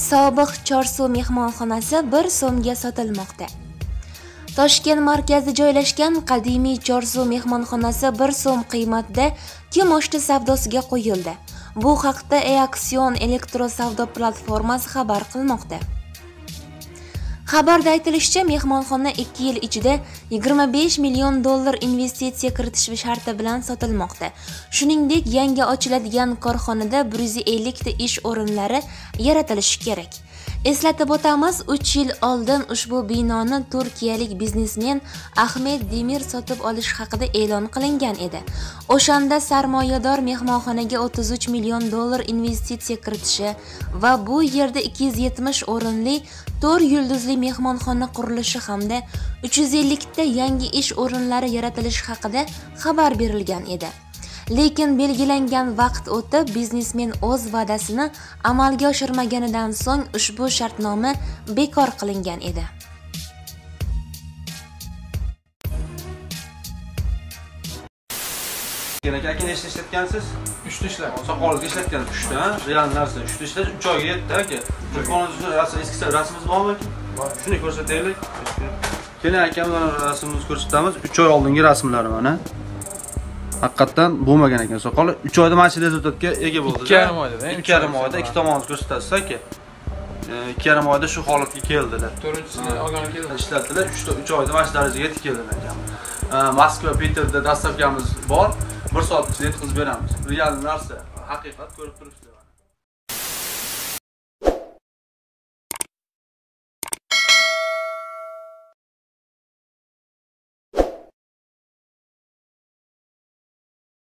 sobiq chorsu mehmonxonasi 1 so'mga sotilmoqda. Toshkent markazida joylashgan qadimiy chorsu mehmonxonasi 1 so'm qiymatida kimoshdi savdosiga qo'yildi. Bu haqda eaksion elektrosavdo platformasi xabar qilmoqda. Xabarda aytilishicha mehmonxona 2 yil ichida 25 million dollar investitsiya kiritish sharti bilan sotilmoqda. Shuningdek yangi ochiladigan korxonada 150 ta ish o'rinlari yaratilishi kerak. Eslatib o'tamiz 3 yil oldin ushbu binoni turkiyalik biznesmen ahmed demir sotib olish haqida e'lon qilingan edi. O'shanda sarmoyador mehmonxonaga 33 million dollar investitsiya kiritishi va bu yerda 270 o'rinli 4 yulduzli mehmonxona qurilishi hamda 350 ta yangi ish o'rinlari yaratilishi haqida xabar berilgan edi. Lekin belgilangan vaqt o'tib biznesmen o'z va'dasini amalga oshirmaganidan so'ng ushbu shartnoma bekor qilingan edi. Aka nechta ishlatgansiz? Uchta ishlab soqolida ishlatgan. Uchta real narsa. Uchta ishlash uch oyga yetdi aka. Telefoningizni rasm eski rasmingiz bormi aka? Shuni ko'rsataylik. Keling aka mana rasmimizni ko'rsatamiz. Uch oy oldingi rasmlari mana haqiqatdan bo'lmagan ekan. Soqoli uch oyda mana shu rezultatga ega bo'ldi Ikki yarim oyda, da, ikki yarim oyda ikki tomonini ko'rsatasiz aka E, ikki yarim oyda shu holatga keldilar. To'rtinchisini olgani keldi. Ishlatdilar. Uchta uch oyda mana shu darajaga yetib keldilar ekan. Moskva peterda dastavkamiz bor. Bir soat ichida yetkazib beramiz. Real narsa haqiqat ko'rib turibsizlar